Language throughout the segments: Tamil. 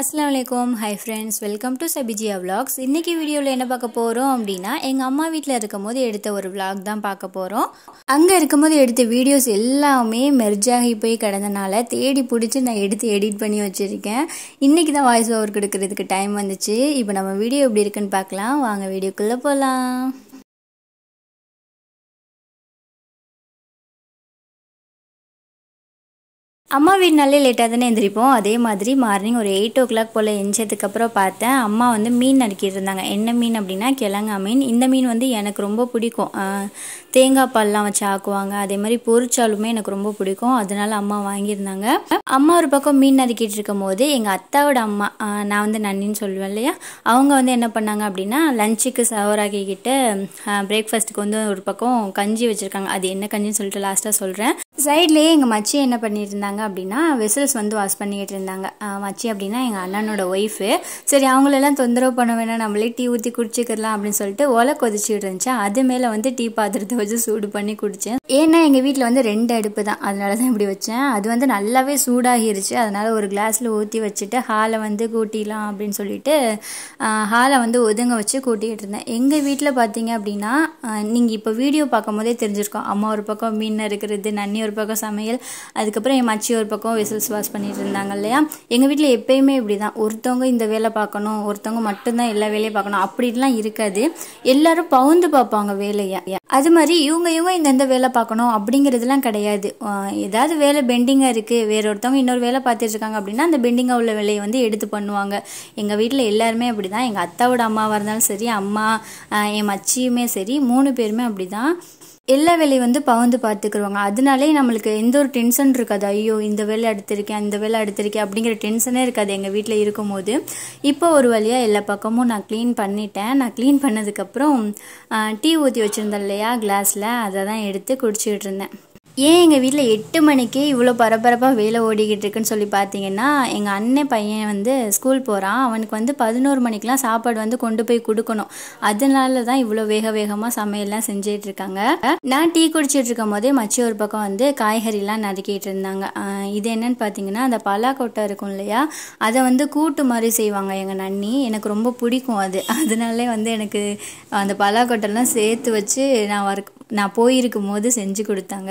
அஸ்லாம் வலைக்கம் hi friends welcome to Sabijiya vlogs இன்றைக்கி வீடியோவில் என்ன பார்க்க போகிறோம் அப்படின்னா எங்கள் அம்மா வீட்டில் இருக்கும் போது எடுத்த ஒரு vlog தான் பார்க்க போகிறோம் அங்கே இருக்கும்போது எடுத்த வீடியோஸ் எல்லாமே மெர்ஜாகி போய் கிடந்தனால தேடி பிடிச்சி நான் எடுத்து எடிட் பண்ணி வச்சுருக்கேன். இன்றைக்கி தான் வாய்ஸ் ஓவர் கொடுக்கறதுக்கு டைம் வந்துச்சு. இப்போ நம்ம வீடியோ எப்படி இருக்குன்னு பார்க்கலாம். வாங்க வீடியோக்குள்ளே போகலாம் அம்மா வீடுனாலே லேட்டாக தானே எந்திரிப்போம். அதே மாதிரி மார்னிங் ஒரு எயிட் ஓ கிளாக் போல் எஞ்சதுக்கப்புறம் பார்த்தேன். அம்மா வந்து மீன் நறுக்கிட்டு இருந்தாங்க. என்ன மீன் அப்படின்னா கிழங்கா மீன். இந்த மீன் வந்து எனக்கு ரொம்ப பிடிக்கும். தேங்காய் பால்லாம் வச்சு ஆக்குவாங்க. அதே மாதிரி பொரிச்சாலுமே எனக்கு ரொம்ப பிடிக்கும். அதனால அம்மா வாங்கியிருந்தாங்க. அம்மா ஒரு பக்கம் மீன் நறுக்கிட்டு இருக்கும் போது எங்கள் அத்தாவோட அம்மா நான் வந்து நன்னின்னு சொல்லுவேன் இல்லையா? அவங்க வந்து என்ன பண்ணாங்க அப்படின்னா லஞ்சுக்கு சவராக்கிக்கிட்டு பிரேக்ஃபாஸ்ட்டுக்கு வந்து ஒரு பக்கம் கஞ்சி வச்சுருக்காங்க. அது என்ன கஞ்சின்னு சொல்லிட்டு லாஸ்ட்டாக சொல்கிறேன் சைட்லேயே எங்கள் மச்சி என்ன பண்ணியிருந்தாங்க இருந்தாங்க அப்படின்னா வெசல்ஸ் வந்து வாஷ் பண்ணிக்கிட்டு இருந்தாங்க. மச்சி அப்படின்னா எங்கள் அண்ணனோட ஒய்ஃபு சரி அவங்களெல்லாம் தொந்தரவு பண்ண வேணாம். நம்மளே டீ ஊற்றி குடிச்சிக்கிறலாம் அப்படின்னு சொல்லிட்டு ஒலை கொதிச்சுட்டு இருந்துச்சு. அது மேலே வந்து டீ பாத்திரத்தை வச்சு சூடு பண்ணி குடித்தேன் ஏன்னா எங்கள் வீட்டில் வந்து ரெண்டு அடுப்பு தான். அதனால தான் இப்படி வச்சேன். அது வந்து நல்லாவே சூடாகிருச்சு. அதனால் ஒரு கிளாஸில் ஊற்றி வச்சுட்டு ஹாலை வந்து கூட்டிடலாம் அப்படின்னு சொல்லிட்டு ஹாலை வந்து ஒதுங்க வச்சு கூட்டிகிட்டு இருந்தேன். எங்கள் வீட்டில் பார்த்தீங்க அப்படின்னா நீங்கள் இப்போ வீடியோ பார்க்கும் போதே தெரிஞ்சிருக்கோம். அம்மா ஒரு பக்கம் மீன் இருக்கிறது நன்னி ஒரு பக்கம் சமையல். அதுக்கப்புறம் என் மச்சி ஒரு பக்கம் விசில்ஸ் வாஷ் பண்ணிட்டு இருந்தாங்க இல்லையா? எங்கள் வீட்டில் எப்பயுமே இப்படி தான் ஒருத்தவங்க இந்த வேலை பார்க்கணும் ஒருத்தவங்க மட்டும்தான் எல்லா வேலையும் பார்க்கணும். அப்படிலாம் இருக்காது. எல்லாரும் பவுந்து பார்ப்பாங்க வேலையை. அது மாதிரி இவங்க இவங்க இந்தந்த வேலை பார்க்கணும் அப்படிங்கிறதுலாம் கிடையாது. ஏதாவது வேலை பெண்டிங்காக இருக்குது வேற ஒருத்தவங்க இன்னொரு வேலை பார்த்துட்டு இருக்காங்க அப்படின்னா அந்த பெண்டிங்காக உள்ள வேலையை வந்து எடுத்து பண்ணுவாங்க. எங்கள் வீட்டில் எல்லாருமே அப்படி தான் எங்கள் அத்தாவோட அம்மாவாக இருந்தாலும் சரி அம்மா என் மச்சியுமே சரி மூணு பேருமே அப்படி தான் எல்லா வேலையும் வந்து பவுந்து பார்த்துக்குருவாங்க. அதனாலே நம்மளுக்கு எந்த ஒரு டென்ஷன் இருக்காது. ஐயோ இந்த வேலை எடுத்திருக்கேன் இந்த வேலை எடுத்திருக்கேன் அப்படிங்கிற டென்ஷனே இருக்காது. எங்கள் வீட்டில் இருக்கும்போது இப்போ ஒரு வழியாக எல்லா பக்கமும் நான் க்ளீன் பண்ணிட்டேன். நான் க்ளீன் பண்ணதுக்கப்புறம் டீ ஊற்றி வச்சுருந்தேன் இல்லையா கிளாஸில் அதை தான் எடுத்து குடிச்சிக்கிட்டு இருந்தேன். ஏன் எங்கள் வீட்டில் எட்டு மணிக்கே இவ்வளோ பரபரப்பாக வேலை ஓடிக்கிட்டு இருக்குன்னு சொல்லி பார்த்தீங்கன்னா எங்கள் அண்ணன் பையன் வந்து ஸ்கூல் போகிறான் அவனுக்கு வந்து பதினோரு மணிக்கெலாம் சாப்பாடு வந்து கொண்டு போய் கொடுக்கணும். அதனால தான் இவ்வளோ வேக வேகமாக சமையல்லாம் செஞ்சிட்டு இருக்காங்க. நான் டீ குடிச்சிட்டு இருக்கும் போதே மச்சி ஒரு பக்கம் வந்து காய்கறிலாம் நறுக்கிட்டு இருந்தாங்க. இது என்னன்னு பார்த்தீங்கன்னா அந்த பலாக்கொட்டை இருக்கும் இல்லையா அதை வந்து கூட்டு மாதிரி செய்வாங்க எங்கள் நன்னி. எனக்கு ரொம்ப பிடிக்கும் அது. அதனாலே வந்து எனக்கு அந்த பலாக்கொட்டைலாம் சேர்த்து வச்சு நான் வர்க் நான் போயிருக்கும் போது செஞ்சு கொடுத்தாங்க.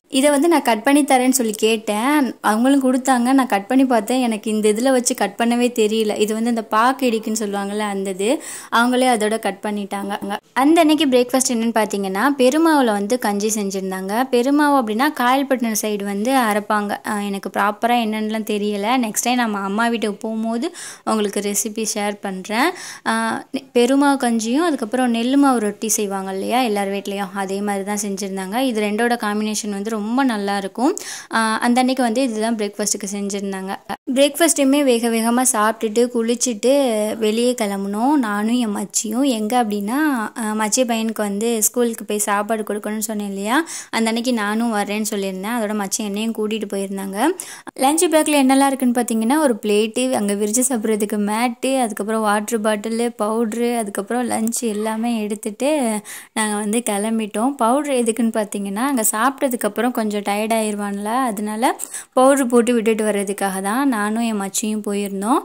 இதை வந்து நான் கட் பண்ணி தரேன்னு சொல்லி கேட்டேன். அவங்களும் கொடுத்தாங்க. நான் கட் பண்ணி பார்த்தேன். எனக்கு இந்த இதில் வச்சு கட் பண்ணவே தெரியல. இது வந்து அந்த பாக்கு இடிக்குன்னு சொல்லுவாங்கள்ல அந்த இது. அவங்களே அதோட கட் பண்ணிட்டாங்க. அந்த அன்னைக்கு பிரேக்ஃபாஸ்ட் என்னென்னு பார்த்தீங்கன்னா பெருமாவில் வந்து கஞ்சி செஞ்சுருந்தாங்க. பெருமாவு அப்படின்னா காயல்பட்டினம் சைடு வந்து அரைப்பாங்க. எனக்கு ப்ராப்பராக என்னென்னலாம் தெரியல. நெக்ஸ்ட் டைம் நம்ம அம்மா வீட்டுக்கு போகும்போது உங்களுக்கு ரெசிபி ஷேர் பண்ணுறேன் பெருமாவு கஞ்சியும் அதுக்கப்புறம் நெல்லு மாவு ரொட்டி செய்வாங்க இல்லையா எல்லார் வீட்லேயும். அதே மாதிரி தான் செஞ்சுருந்தாங்க. இது ரெண்டோட காம்பினேஷன் வந்து ரொம்ப ரொம்ப நல்லாயிருக்கும் அந்த அன்னைக்கு வந்து இதுதான் பிரேக்ஃபாஸ்ட்டுக்கு செஞ்சுருந்தாங்க. பிரேக்ஃபாஸ்ட்டுமே வேக வேகமாக சாப்பிட்டுட்டு குளிச்சுட்டு வெளியே கிளம்புனோம். நானும் என் மச்சியும். எங்கே அப்படின்னா மச்சி பையனுக்கு வந்து ஸ்கூலுக்கு போய் சாப்பாடு கொடுக்கணும்னு சொன்னேன் இல்லையா? அந்த அன்னைக்கு நானும் வரேன்னு சொல்லியிருந்தேன். அதோட மச்சி என்னையும் கூட்டிகிட்டு போயிருந்தாங்க. லஞ்ச் பேக்கில் என்னெல்லாம் இருக்குன்னு பார்த்தீங்கன்னா ஒரு பிளேட்டு அங்கே விரிச்சு சாப்பிட்றதுக்கு மேட்டு அதுக்கப்புறம் வாட்ரு பாட்டிலு பவுட்ரு அதுக்கப்புறம் லஞ்ச் எல்லாமே எடுத்துட்டு நாங்கள் வந்து கிளம்பிட்டோம். பவுட்ரு எதுக்குன்னு பார்த்தீங்கன்னா அங்கே சாப்பிட்டதுக்கப்புறம் கொஞ்சம் டயர்ட் ஆயிடுவான்ல அதனால பவுட்ரு போட்டு விட்டுட்டு வர்றதுக்காக தான் நானும் என் மச்சியும் போயிருந்தோம்.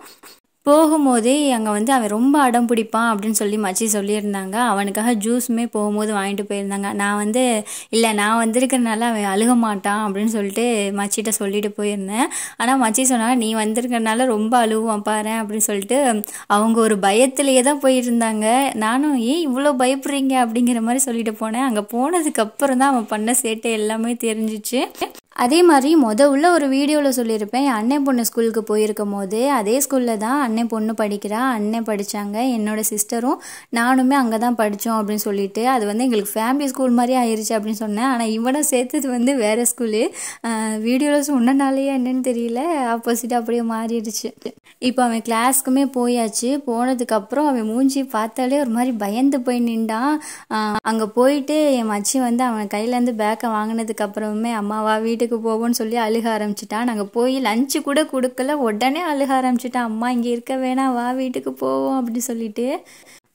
போகும்போதே அங்கே வந்து அவன் ரொம்ப அடம் பிடிப்பான் அப்படின்னு சொல்லி மச்சி சொல்லியிருந்தாங்க. அவனுக்காக ஜூஸுமே போகும்போது வாங்கிட்டு போயிருந்தாங்க. நான் வந்து இல்லை நான் வந்திருக்கிறனால அவன் அழுக மாட்டான் அப்படின்னு சொல்லிட்டு மச்சிகிட்ட சொல்லிட்டு போயிருந்தேன். ஆனால் மச்சி சொன்னாங்க நீ வந்திருக்கிறனால ரொம்ப அழுகுவான் பாரு அப்படின்னு சொல்லிட்டு அவங்க ஒரு பயத்திலேயே தான் போயிருந்தாங்க. நானும் ஏன் இவ்வளோ பயப்படுறீங்க? அப்படிங்கிற மாதிரி சொல்லிட்டு போனேன். அங்கே போனதுக்கப்புறம் தான் அவன் பண்ண சேட்டை எல்லாமே தெரிஞ்சிச்சு. அதே மாதிரி மொதல் உள்ள ஒரு வீடியோவில் சொல்லியிருப்பேன் என் அண்ணன் பொண்ணு ஸ்கூலுக்கு போயிருக்கும் போது அதே ஸ்கூலில் தான் அண்ணன் பொண்ணு படிக்கிறா அண்ணன் படித்தாங்க என்னோடய சிஸ்டரும் நானுமே அங்கே தான் படித்தோம் அப்படின்னு சொல்லிட்டு அது வந்து எங்களுக்கு ஃபேமிலி ஸ்கூல் மாதிரி ஆயிடுச்சு அப்படின்னு சொன்னேன். ஆனால் இவனை சேர்த்தது வந்து வேறு ஸ்கூலு வீடியோவில் சொன்னனாலேயே என்னன்னு தெரியல ஆப்போசிட் அப்படியே மாறிடுச்சு. இப்போ அவன் கிளாஸ்க்குமே போயாச்சு. போனதுக்கப்புறம் அவன் மூஞ்சி பார்த்தாலே ஒரு மாதிரி பயந்து போய் நின்றான். அங்கே போயிட்டு என் மச்சி வந்து அவன் கையிலேருந்து பேக்கை வாங்கினதுக்கப்புறமே அம்மாவா வீட்டுக்கு போவோம்னு சொல்லி அழுக ஆரம்பிச்சிட்டான் நாங்கள் போய் லஞ்சு கூட கொடுக்கல. உடனே அழுக ஆரம்பிச்சிட்டான் அம்மா இங்கே இருக்க வேணாம். வா வீட்டுக்கு போவோம் அப்படின்னு சொல்லிட்டு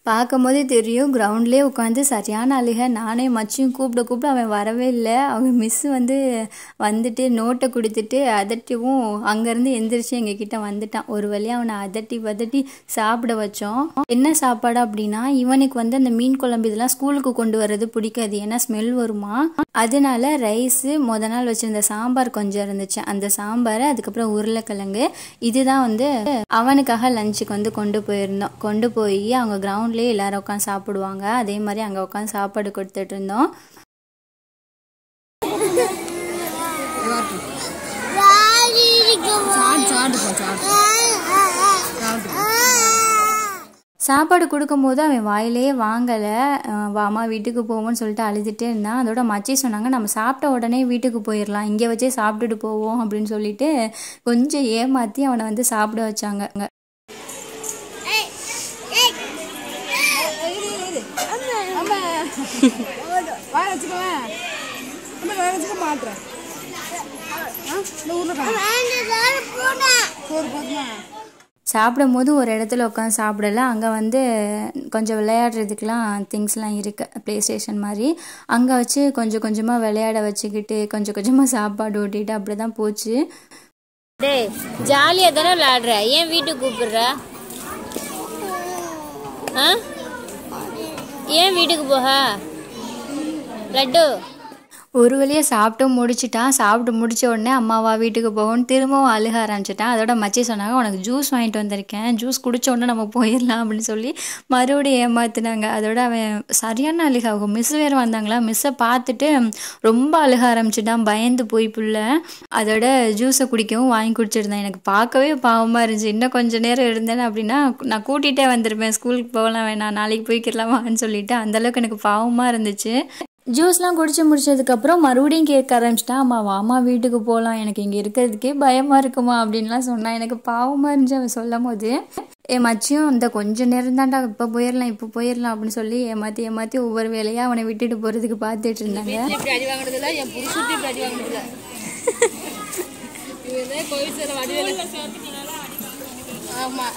பார்க்கும் போதே தெரியும் கிரவுண்ட்லேயே உட்காந்து சரியான அழுக. நானே மச்சியும் கூப்பிட கூப்பிட அவன் வரவே இல்லை. அவங்க மிஸ்ஸு வந்து வந்துட்டு நோட்டை கொடுத்துட்டு அதட்டிவும் அங்கேருந்து எந்திரிச்சு எங்ககிட்ட வந்துட்டான். ஒரு வழியாக அவனை அதட்டி வதட்டி சாப்பிட வச்சோம். என்ன சாப்பாடு அப்படின்னா இவனுக்கு வந்து அந்த மீன் குழம்பு இதெல்லாம் ஸ்கூலுக்கு கொண்டு வர்றது பிடிக்காது. ஏன்னா ஸ்மெல் வருமா? அதனால ரைஸு முத நாள் வச்சிருந்த சாம்பார் கொஞ்சம் இருந்துச்சு. அந்த சாம்பார் அதுக்கப்புறம் உருளைக்கிழங்கு. இதுதான் வந்து அவனுக்காக லஞ்சுக்கு வந்து கொண்டு போயிருந்தோம். கொண்டு போய் அவங்க கிரவுண்ட்லேயே எல்லாரும் உட்காந்து சாப்பிடுவாங்க. அதே மாதிரி அங்கே உட்காந்து சாப்பாடு கொடுத்துட்டு இருந்தோம். சாப்பாடு கொடுக்கும்போது அவன் வாயிலேயே வாங்கலை. வாமா வீட்டுக்கு போவோம்னு சொல்லிட்டு அழுதுகிட்டே இருந்தான். அதோட மச்சி சொன்னாங்க நம்ம சாப்பிட்ட உடனே வீட்டுக்கு போயிடலாம். இங்கே வச்சே சாப்பிட்டுட்டு போவோம் அப்படின்னு சொல்லிட்டு கொஞ்சம் ஏமாற்றி அவனை வந்து சாப்பிட வச்சாங்க. வாய நம்ம வச்சுக்க மாட்டுறேன் இந்த ஊரில் சோறு போதுமா சாப்பிடும் போது ஒரு இடத்துல உட்காந்து சாப்பிடல அங்கே வந்து கொஞ்சம் விளையாடுறதுக்கெலாம் திங்ஸ்லாம் இருக்குது ப்ளே ஸ்டேஷன் மாதிரி. அங்கே வச்சு கொஞ்சம் கொஞ்சமாக விளையாட வச்சுக்கிட்டு கொஞ்சம் கொஞ்சமாக சாப்பாடு ஓட்டிட்டு அப்படி தான் போச்சு. டேய் ஜாலியாக தானே விளையாடுற? ஏன் வீட்டுக்கு கூப்பிடுற? ஆ? ஏன் வீட்டுக்கு போக? லட்டு. ஒரு வழியாக சாப்பிட்டு முடிச்சிட்டான். சாப்பிட்டு முடிச்ச உடனே அம்மாவா வீட்டுக்கு போகணும்னு திரும்பவும் அழுக ஆரம்பிச்சிட்டான். அதோட மச்சி சொன்னாங்க உனக்கு ஜூஸ் வாங்கிட்டு வந்திருக்கேன். ஜூஸ் குடிச்ச உடனே நம்ம போயிடலாம் அப்படின்னு சொல்லி மறுபடியும் ஏமாத்தினாங்க. அதோட அவன் சரியான அழுக ஆகும் மிஸ் வேறு வந்தாங்களா? மிஸ்ஸை பார்த்துட்டு ரொம்ப அழுக ஆரம்பிச்சிட்டான். பயந்து போய் புள்ள. அதோட ஜூஸை குடிக்கவும் வாங்கி குடிச்சிருந்தேன். எனக்கு பார்க்கவே பாவமாக இருந்துச்சு. இன்னும் கொஞ்சம் நேரம் இருந்தேன் அப்படின்னா நான் கூட்டிகிட்டே வந்திருப்பேன். ஸ்கூலுக்கு போகலாம் வேணாம். நாளைக்கு போய்க்கிறலாமான்னு சொல்லிட்டு அந்தளவுக்கு எனக்கு பாவமாக இருந்துச்சு. ஜூஸ்லாம் குடிச்சு முடிச்சதுக்கப்புறம் மறுபடியும் கேட்க ஆரம்பிச்சிட்டா அம்மா வாமா வீட்டுக்கு போகலாம் எனக்கு இங்கே இருக்கிறதுக்கே பயமாக இருக்குமா? அப்படின்லாம் சொன்னான் எனக்கு பாவமாக இருந்துச்சு அவன் சொல்லும் போது என் மச்சியும் இந்த கொஞ்ச நேரம் தான்டா இப்போ போயிடலாம் இப்போ போயிடலாம் அப்படின்னு சொல்லி ஏமாற்றி ஏமாற்றி ஒவ்வொரு வேலையாக அவனை விட்டுட்டு போகிறதுக்கு பார்த்துட்டு இருந்தாங்க. இப்படி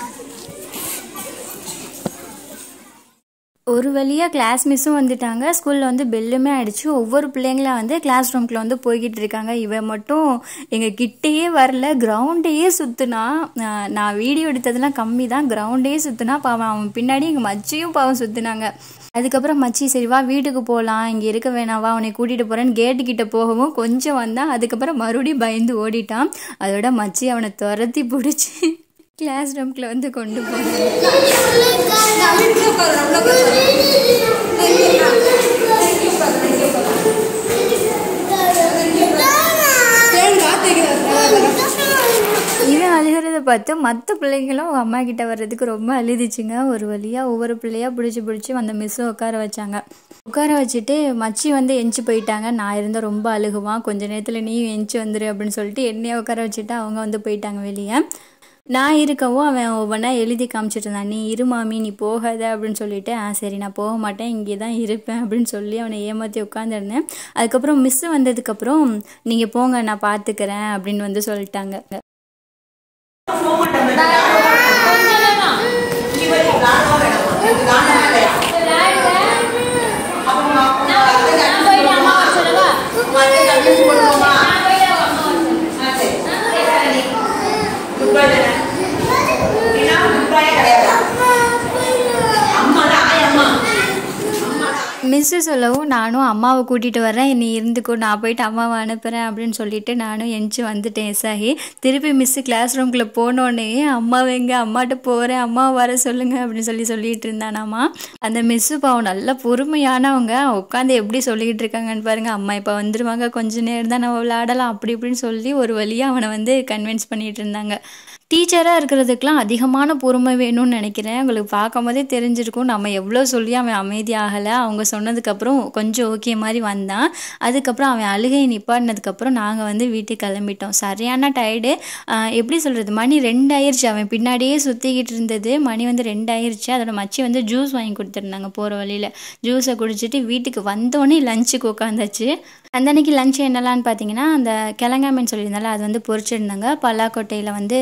ஒரு வழியாக கிளாஸ் மிஸ்ஸும் வந்துட்டாங்க. ஸ்கூலில் வந்து பெல்லுமே அடித்து ஒவ்வொரு பிள்ளைங்களாம் வந்து கிளாஸ் ரூம்குள்ள வந்து போய்கிட்டு இருக்காங்க. இவன் மட்டும் எங்கள் கிட்டேயே வரல. கிரவுண்டையே சுற்றுனா நான் வீடியோ எடுத்ததெல்லாம் கம்மி தான் கிரவுண்டையே சுற்றுனா பாவம் அவன் பின்னாடி எங்கள் மச்சியும் பாவம் சுற்றுனாங்க அதுக்கப்புறம் மச்சி சரி வா வீட்டுக்கு போகலாம் இங்கே இருக்க வேணாவா அவனை கூட்டிகிட்டு போகிறேன்னு கேட்டுக்கிட்ட போகவும் கொஞ்சம் வந்தான். அதுக்கப்புறம் மறுபடியும் பயந்து ஓடிட்டான். அதோட மச்சி அவனை துரத்தி பிடிச்சி கிளாஸ் ரூம்குள்ள வந்து கொண்டு இவன் அழுகிறத பார்த்து மற்ற பிள்ளைங்களும் அவங்க அம்மா கிட்ட வர்றதுக்கு ரொம்ப அழுதுச்சுங்க. ஒரு வழியாக ஒவ்வொரு பிள்ளையா பிடிச்சி பிடிச்சி அந்த மிஸ்ஸும் உட்கார வச்சாங்க. உட்கார வச்சுட்டு மச்சி வந்து எஞ்சி போயிட்டாங்க. நான் இருந்தால் ரொம்ப அழுகுவான். கொஞ்ச நேரத்தில் நீ எஞ்சி வந்துரு அப்படின்னு சொல்லிட்டு என்னைய உட்கார வச்சுட்டு அவங்க வந்து போயிட்டாங்க வெளியே. நான் இருக்கவும் அவன் ஒவ்வொன்றா எழுதி காமிச்சிட்டு இருந்தான். நீ இரு மாமி நீ போகாத அப்படின்னு சொல்லிட்டு ஆ சரி நான் போக மாட்டேன் இங்கே தான் இருப்பேன் அப்படின்னு சொல்லி அவனை ஏமாற்றி உட்காந்துருந்தேன் அதுக்கப்புறம் மிஸ்ஸு வந்ததுக்கப்புறம் நீங்கள் போங்க நான் பார்த்துக்கிறேன் அப்படின்னு வந்து சொல்லிட்டாங்க. மிஸ்ஸு சொல்லவும் நானும் அம்மாவை கூட்டிகிட்டு வரேன் நீ இருந்துக்கோ நான் போயிட்டு அம்மாவை அனுப்புகிறேன் அப்படின்னு சொல்லிட்டு நானும் எஞ்சி வந்துட்டேன் எஸ்ஆகி திருப்பி மிஸ்ஸு கிளாஸ் ரூம்குள்ளே போனோடனே அம்மாவை எங்கே அம்மாட்ட போகிறேன் அம்மா வர சொல்லுங்கள் அப்படின்னு சொல்லி சொல்லிட்டு இருந்தானாம்மா அந்த மிஸ்ஸு பாவம் நல்ல பொறுமையானவங்க. உட்காந்து எப்படி சொல்லிக்கிட்டு இருக்காங்கன்னு பாருங்க. அம்மா இப்போ வந்துருவாங்க கொஞ்ச நேரம் தான் நம்ம விளையாடலாம் அப்படி இப்படின்னு சொல்லி ஒரு வழியாக அவனை வந்து கன்வின்ஸ் பண்ணிகிட்டு இருந்தாங்க. டீச்சராக இருக்கிறதுக்கெலாம் அதிகமான பொறுமை வேணும்னு நினைக்கிறேன். உங்களுக்கு பார்க்கும் போதே தெரிஞ்சிருக்கும். நம்ம எவ்வளோ சொல்லி அவன் அமைதியாகலை. அவங்க சொன்னதுக்கப்புறம் கொஞ்சம் ஓகே மாதிரி வந்தான். அதுக்கப்புறம் அவன் அழுகையை நிப்பாடினதுக்கப்புறம் நாங்கள் வந்து வீட்டுக்கு கிளம்பிட்டோம். சரியான டயர்டு எப்படி சொல்கிறது மணி ரெண்டாயிருச்சு அவன் பின்னாடியே சுற்றிக்கிட்டு இருந்தது. மணி வந்து ரெண்டாயிருச்சு அதோட மச்சி வந்து ஜூஸ் வாங்கி கொடுத்துருந்தாங்க போகிற வழியில். ஜூஸை குடிச்சிட்டு வீட்டுக்கு வந்தோடனே லஞ்சுக்கு உட்காந்தாச்சு அந்த அன்னைக்கு லஞ்ச் என்னலான்னு பார்த்தீங்கன்னா அந்த கிழங்காமன்னு சொல்லியிருந்தால அது வந்து பொறிச்சிருந்தாங்க பல்லாக்கோட்டையில் வந்து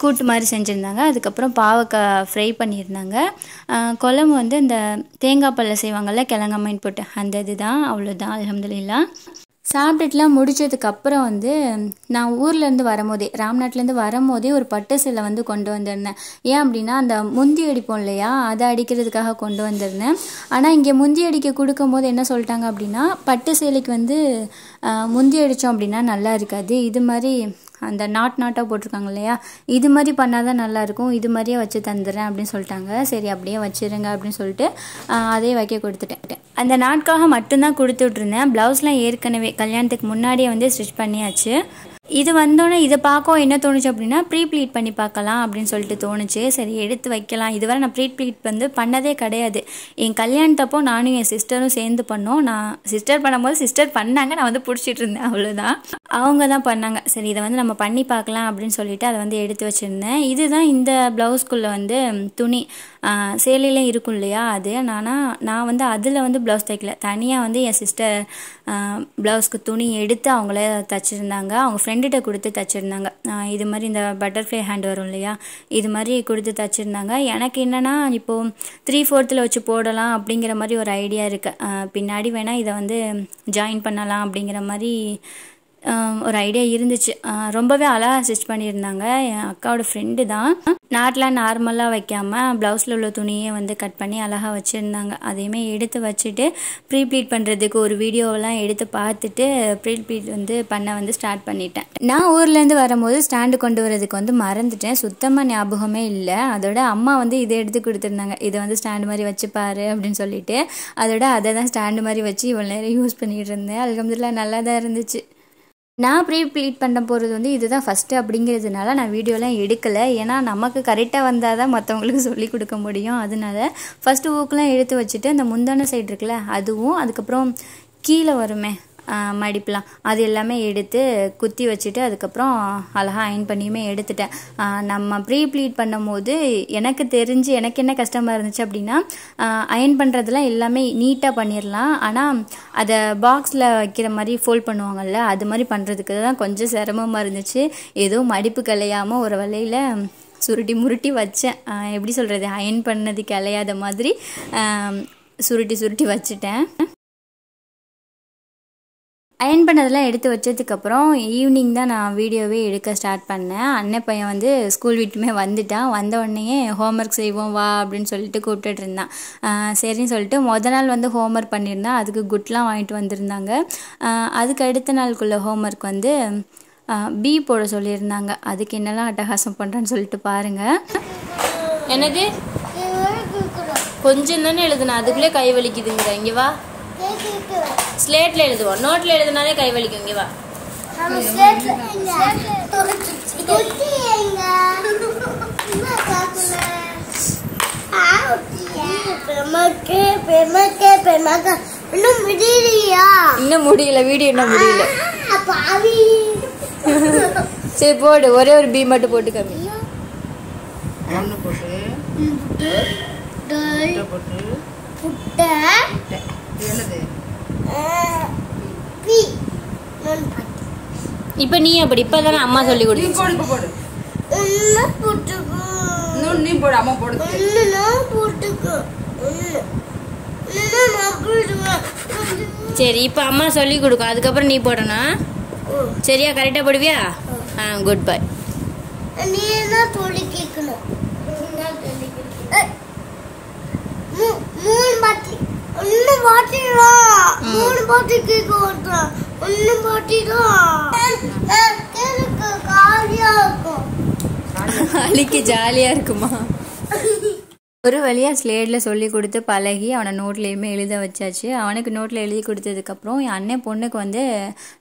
கூட்டு மாதிரி செஞ்சுருந்தாங்க. அதுக்கப்புறம் பாவக்காய் ஃப்ரை பண்ணியிருந்தாங்க. குழம்பு வந்து இந்த தேங்காய் பல்ல செய்வாங்கள்ல கிழங்கம்மைன்னு போட்டு அந்த இதுதான். அவ்வளோதான் அலமதுல்லா சாப்பிட்டுட்டுலாம் முடிச்சதுக்கப்புறம் வந்து நான் ஊர்லேருந்து வரும்போதே ராம்நாட்லேருந்து வரும்போதே ஒரு பட்டு சேலை வந்து கொண்டு வந்திருந்தேன். ஏன் அப்படின்னா அந்த முந்தி அடிப்போம் இல்லையா அதை அடிக்கிறதுக்காக கொண்டு வந்திருந்தேன். ஆனால் இங்கே முந்தி அடிக்க கொடுக்கும்போது என்ன சொல்லிட்டாங்க அப்படின்னா பட்டு சேலைக்கு வந்து முந்தி அடித்தோம் அப்படின்னா நல்லா இருக்காது. இது மாதிரி அந்த நாட் நாட்டாக போட்டிருக்காங்க இல்லையா? இது மாதிரி பண்ணால் தான் நல்லாயிருக்கும். இது மாதிரியே வச்சு தந்துடுறேன் அப்படின்னு சொல்லிட்டாங்க. சரி அப்படியே வச்சிருங்க அப்படின்னு சொல்லிட்டு அதே வைக்க கொடுத்துட்டேன். அந்த நாட்காக மட்டும்தான் கொடுத்து விட்ருந்தேன் ப்ளவுஸ்லாம் ஏற்கனவே கல்யாணத்துக்கு முன்னாடியே வந்து ஸ்டிச் பண்ணியாச்சு. இது வந்தோடனே இதை பார்க்கவும் என்ன தோணுச்சு அப்படின்னா ப்ரீ ப்ளீட் பண்ணி பார்க்கலாம் அப்படின்னு சொல்லிட்டு தோணுச்சு. சரி எடுத்து வைக்கலாம். இதுவரை நான் ப்ரீ ப்ளீட் வந்து பண்ணதே கிடையாது. என் கல்யாணத்தப்போ நானும் என் சிஸ்டரும் சேர்ந்து பண்ணோம். நான் சிஸ்டர் பண்ணும்போது சிஸ்டர் பண்ணாங்க. நான் வந்து பிடிச்சிட்டு இருந்தேன். அவ்வளோதான் அவங்க தான் பண்ணாங்க. சரி இதை வந்து நம்ம பண்ணி பார்க்கலாம் அப்படின்னு சொல்லிட்டு அதை வந்து எடுத்து வச்சுருந்தேன். இதுதான் இந்த ப்ளவுஸ்குள்ளே வந்து துணி. சேலையில இருக்கும் இல்லையா அது. நானா நான் வந்து அதில் வந்து ப்ளவுஸ் தைக்கல. தனியாக வந்து என் சிஸ்டர் ப்ளவுஸ்க்கு துணி எடுத்து அவங்களே தைச்சிருந்தாங்க. அவங்க ஃப்ரெண்டுகிட்ட கொடுத்து தைச்சிருந்தாங்க. இது மாதிரி இந்த பட்டர்ஃப்ளை ஹேண்ட் வரும் இல்லையா? இது மாதிரி கொடுத்து தைச்சிருந்தாங்க. எனக்கு என்னென்னா இப்போது த்ரீ ஃபோர்த்தில் வச்சு போடலாம் அப்படிங்கிற மாதிரி ஒரு ஐடியா இருக்குது பின்னாடி வேணால் இதை வந்து ஜாயின் பண்ணலாம் அப்படிங்கிற மாதிரி ஒரு ஐடியா இருந்துச்சு. ரொம்பவே அழகாக ஸ்டிச் பண்ணியிருந்தாங்க. என் அக்காவோட ஃப்ரெண்டு தான். நாட்டில் நார்மலாக வைக்காமல் ப்ளவுஸில் உள்ள துணியை வந்து கட் பண்ணி அழகாக வச்சுருந்தாங்க. அதையுமே எடுத்து வச்சுட்டு ப்ரீ ப்ளீட் பண்ணுறதுக்கு ஒரு வீடியோவெல்லாம் எடுத்து பார்த்துட்டு ப்ரீ ப்ளீட் வந்து பண்ண வந்து ஸ்டார்ட் பண்ணிட்டேன். நான் ஊர்லேருந்து வரும்போது ஸ்டாண்டு கொண்டு வரதுக்கு வந்து மறந்துட்டேன். சுத்தமாக ஞாபகமே இல்லை. அதோட அம்மா வந்து இதை எடுத்து கொடுத்துருந்தாங்க. இதை வந்து ஸ்டாண்டு மாதிரி வச்சுப்பாரு அப்படின்னு சொல்லிட்டு. அதோட அதை தான் ஸ்டாண்டு மாதிரி வச்சு இவ்வளோ நேரம் யூஸ் பண்ணிகிட்டு இருந்தேன். அல்ஹம்துலில்லாஹ் நல்லா தான் இருந்துச்சு. நான் ப்ரீ ப்ளீட் பண்ண போகிறது வந்து இதுதான் ஃபஸ்ட்டு அப்படிங்கிறதுனால நான் வீடியோலாம் எடுக்கலை. ஏன்னா நமக்கு கரெக்டாக வந்தால் தான் மற்றவங்களுக்கு சொல்லி கொடுக்க முடியும். அதனால ஃபஸ்ட்டு ஊக்கெலாம் எடுத்து வச்சுட்டு அந்த முந்தான சைடு இருக்குல்ல அதுவும் அதுக்கப்புறம் கீழே வருமே. மடிப்புலாம். அது எல்லாமே எடுத்து குத்தி வச்சுட்டு அதுக்கப்புறம் அழகாக அயன் பண்ணியுமே எடுத்துட்டேன். நம்ம ப்ரீ ப்ளீட் பண்ணும்போது எனக்கு தெரிஞ்சு எனக்கு என்ன கஷ்டமாக இருந்துச்சு அப்படின்னா அயன் பண்ணுறதுலாம் எல்லாமே நீட்டாக பண்ணிடலாம் ஆனால் அதை பாக்ஸில் வைக்கிற மாதிரி ஃபோல்ட் பண்ணுவாங்கள்ல அது மாதிரி பண்ணுறதுக்கு தான் கொஞ்சம் சிரமமாக இருந்துச்சு. ஏதோ மடிப்பு கலையாமல் ஒரு வலையில் சுருட்டி முருட்டி வச்சேன். எப்படி சொல்கிறது அயன் பண்ணது கிளையாத மாதிரி சுருட்டி சுருட்டி வச்சுட்டேன். அயன் பண்ணதெல்லாம் எடுத்து வச்சதுக்கப்புறம் ஈவினிங் தான் நான் வீடியோவே எடுக்க ஸ்டார்ட் பண்ணேன். அண்ணன் பையன் வந்து ஸ்கூல் விட்டுமே வந்துட்டான். வந்த உடனேயே ஹோம்ஒர்க் செய்வோம் வா அப்படின்னு சொல்லிட்டு கூப்பிட்டுட்டு இருந்தான். சரின்னு சொல்லிட்டு முத நாள் வந்து ஹோம்ஒர்க் பண்ணியிருந்தான். அதுக்கு குட்லாம் வாங்கிட்டு வந்திருந்தாங்க. அதுக்கு அடுத்த நாளுக்குள்ள ஹோம்ஒர்க் வந்து பி போட சொல்லியிருந்தாங்க. அதுக்கு என்னெல்லாம் அட்டகாசம் பண்ணுறான்னு சொல்லிட்டு பாருங்கள் என்னது? கொஞ்சம் தானே எழுதுனா? அதுக்குள்ளே கை வலிக்குதுங்க. இங்க வா. ஸ்லேட்ல எழுதுவோம். நோட்ல எழுதுனாலே கை வலிக்கும். இங்க வா. இன்னும் முடியலையா? இன்னும் முடியல. வீடியோ இன்னும் முடியல. சரி போடு. ஒரே ஒரு பி மட்டும் போட்டு கம்மி. போட்டு போட்டு? புட்டை. என்னது? பி. இப்ப நீ அப்படி இப்பதானே அம்மா சொல்லி நீ கொடுத்து போடு இப்போ போடு. ஒன்று போட்டுக்கோ. இன்னொன்று நீ போடு அம்மா நான் போட்டுக்கோ. சரி இப்ப அம்மா சொல்லி கொடுக்கும் அதுக்கப்புறம் நீ போடணும் சரியா? கரெக்டா போடுவியா? ஆ குட் பை நீ சொல்லி கேட்கணும்? மூணு ஒன்னு பாட்டி தான் மூணு பாட்டி கேட்க மாட்டேன் ஒன்னு பாட்டி தான் காலியா இருக்கும் அழிக்கு ஜாலியாக இருக்குமா ஒரு வழியாக ஸ்லேடில் சொல்லி கொடுத்து பழகி அவனை நோட்லேயுமே எழுத வச்சாச்சு அவனுக்கு நோட்டில் எழுதி கொடுத்ததுக்கப்புறம் என் அண்ணன் பொண்ணுக்கு வந்து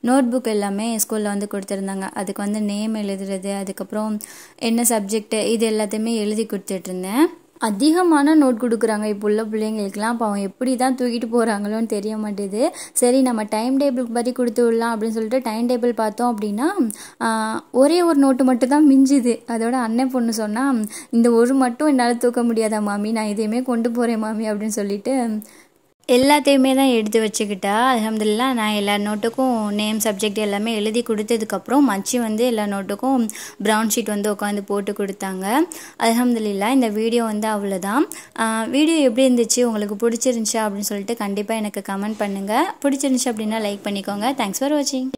நோட் புக் எல்லாமே ஸ்கூலில் வந்து கொடுத்துருந்தாங்க அதுக்கு வந்து நேம் எழுதுறது அதுக்கப்புறம் என்ன சப்ஜெக்ட் இது எல்லாத்தையுமே எழுதி கொடுத்துட்ருந்தேன் அதிகமான நோட் கொடுக்குறாங்க. இப்போ உள்ள பிள்ளைங்களுக்குலாம் அப்போ அவன் எப்படி தான் தூக்கிட்டு போகிறாங்களோன்னு தெரிய மாட்டேது. சரி நம்ம டைம் டேபிள் மாதிரி கொடுத்து விடலாம் அப்படின்னு சொல்லிட்டு டைம் டேபிள் பார்த்தோம் அப்படின்னா ஒரே ஒரு நோட்டு மட்டும் தான் மிஞ்சுது. அதோட அண்ணன் பொண்ணு சொன்னால் இந்த ஒரு மட்டும் என்னால் தூக்க முடியாதா மாமி? நான் இதையுமே கொண்டு போகிறேன் மாமி அப்படின்னு சொல்லிட்டு எல்லாத்தையுமே தான் எடுத்து வச்சுக்கிட்டா அலமதுல்லா நான் எல்லா நோட்டுக்கும் நேம் சப்ஜெக்ட் எல்லாமே எழுதி கொடுத்ததுக்கப்புறம் மச்சி வந்து எல்லா நோட்டுக்கும் ப்ரௌன் ஷீட் வந்து உட்காந்து போட்டு கொடுத்தாங்க. அலமதுல்லா இந்த வீடியோ வந்து அவ்வளோதான் வீடியோ எப்படி இருந்துச்சு? உங்களுக்கு பிடிச்சிருந்துச்சா? அப்படின்னு சொல்லிட்டு கண்டிப்பாக எனக்கு கமெண்ட் பண்ணுங்கள் பிடிச்சிருந்துச்சு அப்படின்னா லைக் பண்ணிக்கோங்க. தேங்க்ஸ் ஃபார் வாட்சிங்